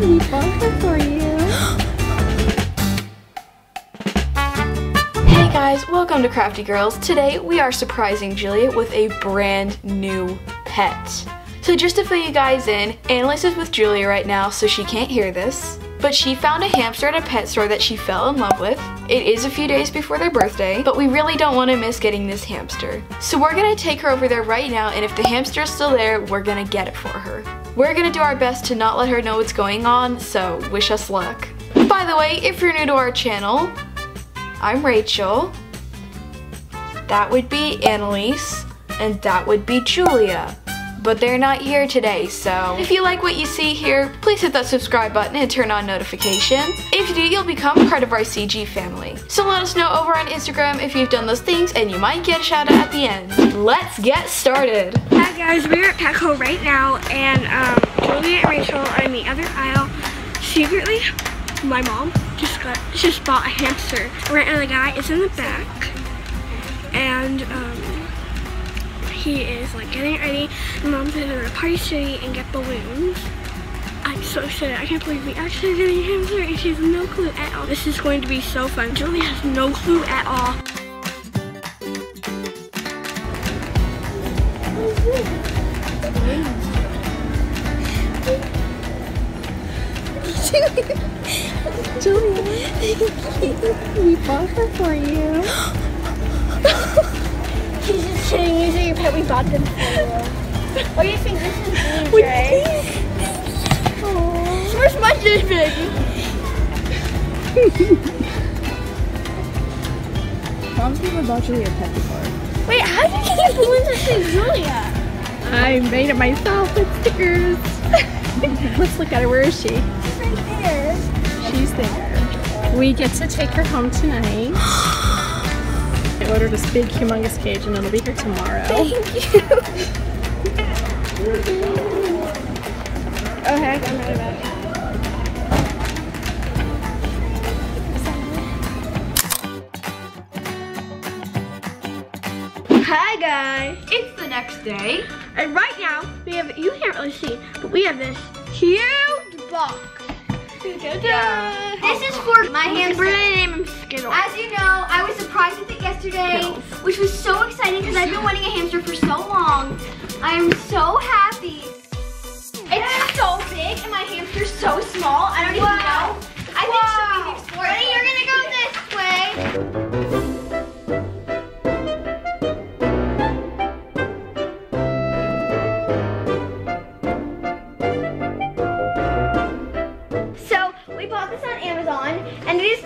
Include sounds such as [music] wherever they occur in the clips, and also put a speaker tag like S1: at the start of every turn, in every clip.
S1: [gasps] Hey guys, welcome to Crafty Girls. Today we are surprising Julia with a brand new pet. So just to fill you guys in, Annelise is with Julia right now so she can't hear this. But she found a hamster at a pet store that she fell in love with. It is a few days before their birthday, but we really don't want to miss getting this hamster. So we're gonna take her over there right now and if the hamster is still there, we're gonna get it for her. We're gonna do our best to not let her know what's going on, so wish us luck. By the way, if you're new to our channel, I'm Rachel. That would be Annelise, and that would be Julia. But they're not here today, so if you like what you see here, please hit that subscribe button and turn on notifications. If you do, you'll become part of our CG family. So let us know over on Instagram if you've done those things and you might get a shout out at the end. Let's get started.
S2: Guys, we're at Petco right now and um, Julia and Rachel are in the other aisle. Secretly, my mom just got just bought a hamster. Right now the guy is in the back and um, he is like getting ready. My mom's gonna go to Party City and get balloons. I'm so excited. I can't believe we actually are getting a hamster and she has no clue at all. This is going to be so fun. Julia has no clue at all.
S3: Julia, we bought her for you. [gasps]
S2: She's just kidding. These are your pet. We bought them for you. What do you think? This is blue, Dre. Where's my dish [laughs] big?
S3: Mom's never bought Julia a pet before.
S2: Wait, how did you get balloons that say Julia?
S3: I made it myself with stickers. [laughs] Let's look at her. Where is she?
S2: She's right there.
S3: She's there. We get to take her home tonight. I ordered this big, humongous cage, and it'll be here tomorrow.
S2: Thank you. oh heck, I'm right back. Hi guys,
S1: It's the next day.
S2: And right now we have you can't really see, but we have this huge box.
S4: This is for my hamster.
S2: gonna name Skittles.
S4: As you know, I was surprised with it yesterday, which was so exciting because I've been wanting a hamster for so long. I am so happy.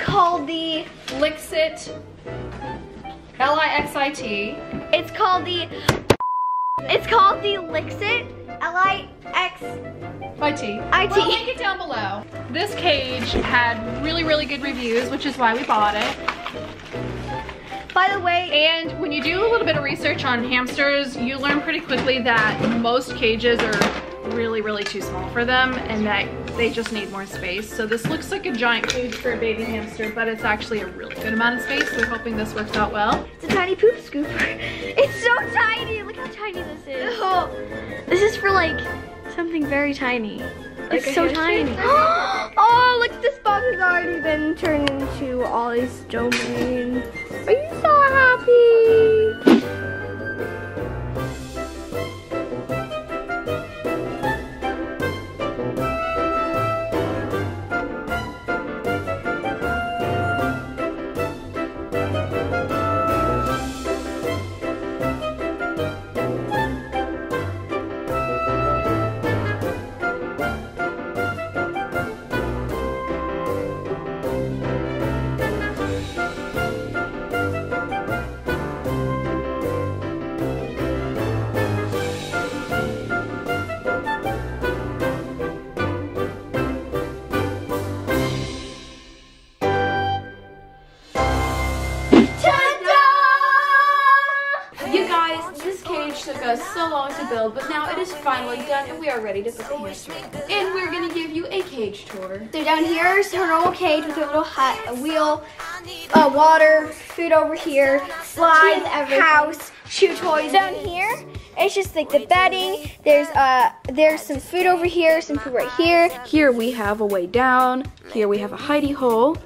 S4: Called the
S1: Lixit. L-I-X-I-T.
S4: It's called the. It's called the Lixit. L I X
S3: By T.
S4: I
S3: We'll link it down below. This cage had really, really good reviews, which is why we bought it.
S4: By the way,
S3: And when you do a little bit of research on hamsters, you learn pretty quickly that most cages are really, really too small for them and that they just need more space. So this looks like a giant cage for a baby hamster, but it's actually a really good amount of space. We're hoping this works out well.
S4: it's a tiny poop scooper. [laughs] It's so tiny. Look how tiny this is. Oh, This is for like something very tiny. It's so tiny. [gasps] oh, look, this box has already been turned into Ollie's domain. Are you so happy?
S1: So long to build, but now it is finally done and we are ready to put the hamster in. And we're gonna give you a cage tour.
S4: So down here is her normal cage with a little hut, a wheel, uh, water, food over here, slide,
S2: everything.
S4: house.
S2: chew toys. Down here, it's just like the bedding. There's uh, there's some food over here, some food right here.
S1: Here we have a way down. Here we have a hidey hole.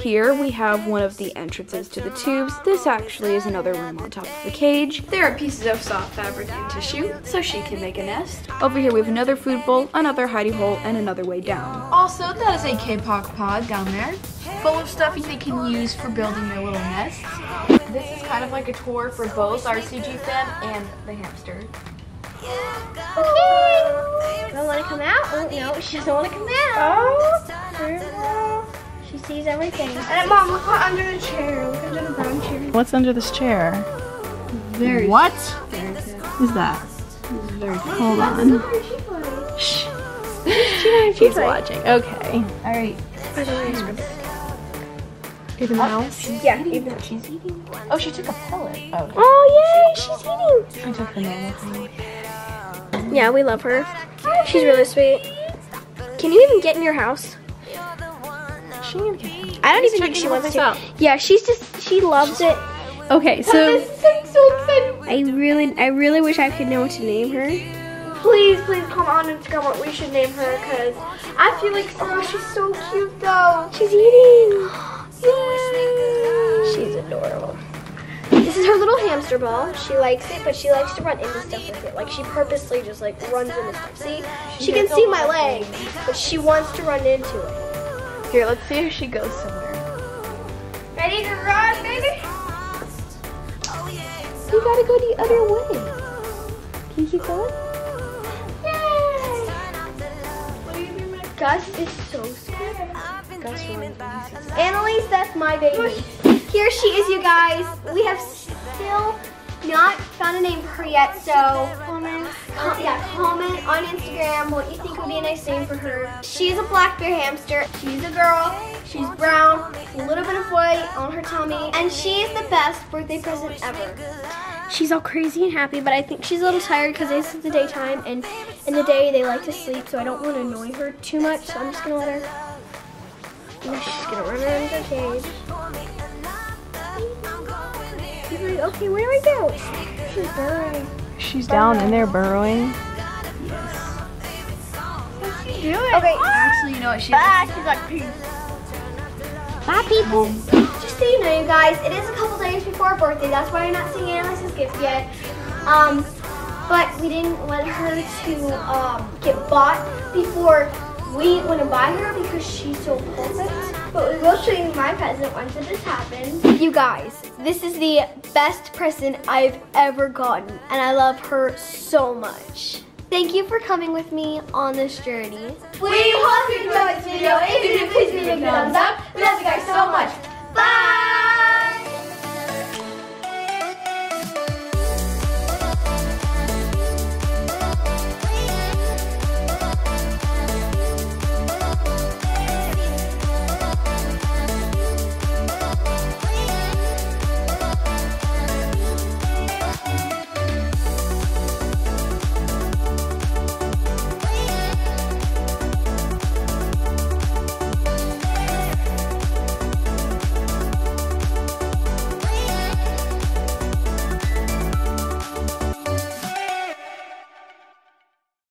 S1: Here we have one of the entrances to the tubes. This actually is another room on top of the cage. There are pieces of soft fabric and tissue, so she can make a nest. Over here we have another food bowl, another hidey hole, and another way down. Also, that is a K-pop pod down there, full of stuff they can use for building their little nests. This is kind of like a tour for both our CG fam and the hamster.
S2: Okay. Don't want to come out? Oh no, she doesn't want to come out. Oh. She sees everything.
S4: And mom, look what under the chair. Look under the brown chair.
S3: What's under this chair?
S1: Very
S3: What is that? Hold on. Shh. She's watching. Okay. All right.
S4: By the way,
S3: Even mouse.
S4: yeah, even though
S1: She's eating.
S3: Oh, she took a pellet. Oh.
S4: Oh yay, she's eating.
S3: I took the normal thing.
S4: Yeah, we love her. She's really sweet. Can you even get in your house?
S3: She can get
S4: I don't even think
S3: checking
S4: she wants
S3: place
S4: to.
S3: out.
S4: Yeah, she's just she loves it.
S3: Okay, so
S4: I really, I really wish I could know what to name her. Please, please comment on Instagram what we should name her, cause I feel like oh, she's so cute though. She's eating. [gasps] Yay! She's adorable. This is her little hamster ball. She likes it, but she likes to run into stuff with it. Like she purposely just like runs into stuff. See, she can see my leg, but she wants to run into it.
S1: Here, let's see if she goes somewhere.
S4: Ready to run, baby?
S1: You gotta go the other way. Can you keep going?
S4: Gus is so scared.
S1: Gus.
S4: Annelise, that's my baby. Here she is, you guys. We have still not found a name for her yet, so comment, com- yeah, comment on Instagram what you think would be a nice name for her. She's a black bear hamster. She's a girl. She's brown, a little bit of white on her tummy, and she is the best birthday present ever. She's all crazy and happy, but I think she's a little tired because this is the daytime, and in the day they like to sleep, so I don't want to annoy her too much, so I'm just gonna let her. She's gonna run around the cage. She's okay, where do I go? She's burrowing.
S3: she's down in there burrowing.
S4: Okay.
S1: Actually, you know what? She
S4: Bye. She's like, peace. Bye, people. Just so you know, you guys, it is a couple days before her birthday. That's why you're not seeing Annelise's gift yet. Um, but we didn't want her to um, get bought before we went to buy her because she's so perfect. But we will show you my present once this happens. You guys, this is the best present I've ever gotten, and I love her so much. Thank you for coming with me on this journey. We hope you enjoyed this video. If you did, please give it a thumbs up. We love you guys so much.